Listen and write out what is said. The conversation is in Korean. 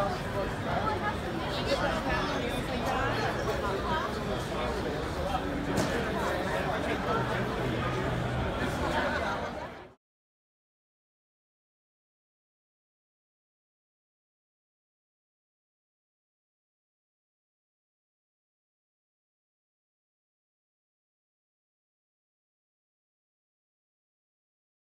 감사합니다.